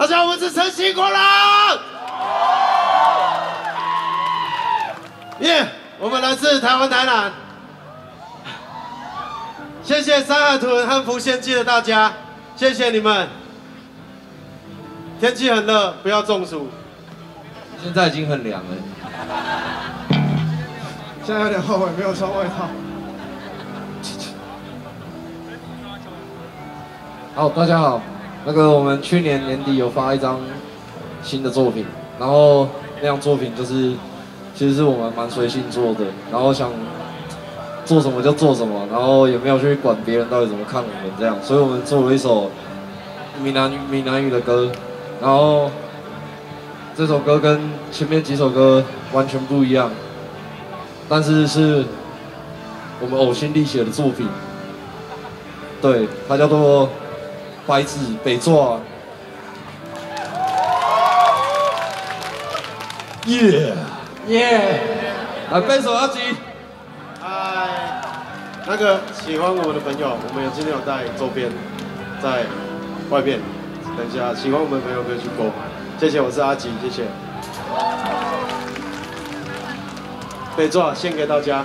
大家好，我是陈星光郎。耶，我们来自台湾台南。谢谢三海屯和福仙记的大家，谢谢你们。天气很热，不要中暑。现在已经很凉了。现在有点后悔没有穿外套。好，大家好。那个我们去年年底有发一张新的作品，然后那张作品就是其实是我们蛮随性做的，然后想做什么就做什么，然后也没有去管别人到底怎么看我们这样，所以我们做了一首闽南闽南语的歌，然后这首歌跟前面几首歌完全不一样，但是是我们呕心沥血的作品，对，它叫做。白纸北座，耶。耶，来背手阿吉，嗨，那个喜欢我们的朋友，我们有今天有带周边在外面，等一下喜欢我们的朋友可以去购买，谢谢，我是阿吉，谢谢，北座献给大家。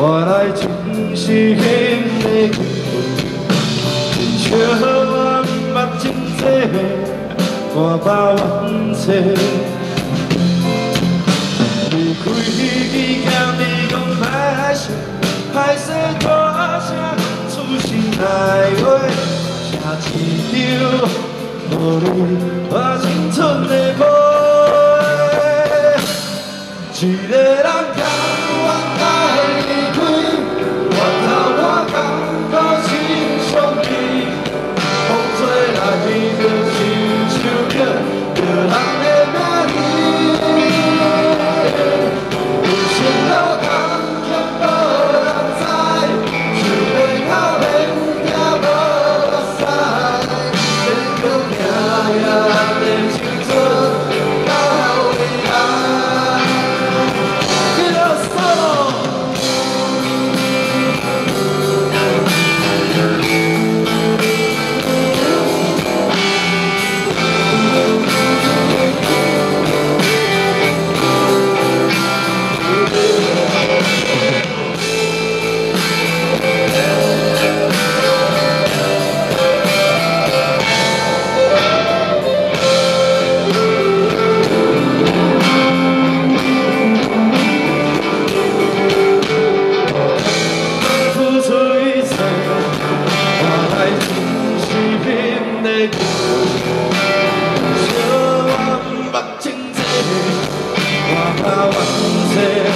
换来尽心地去为你痴想莫怨天莫尤人命顺命是一样你讲歹势歹势大声厝先拆一张你 Vâng. bằng chứng dê. Hoa hoa bằng dê.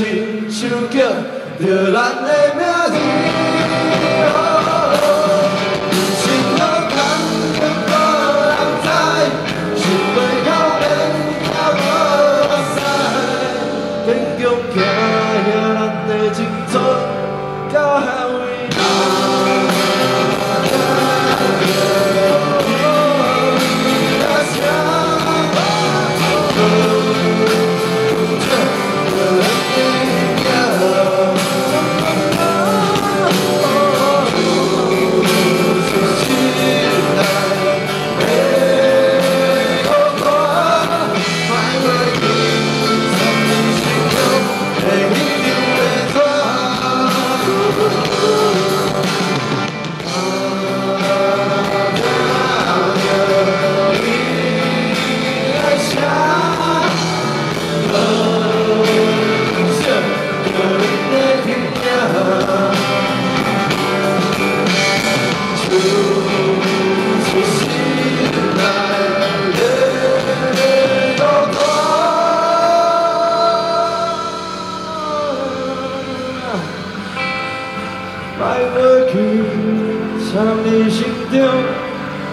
진실게 늘한 내면이 Go out. 来过去，藏你心中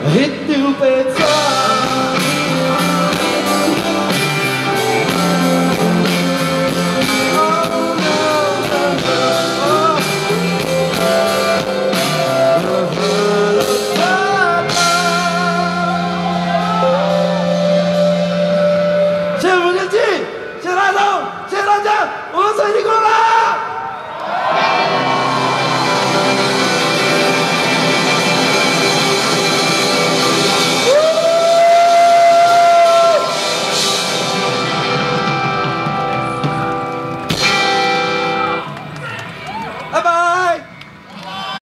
迄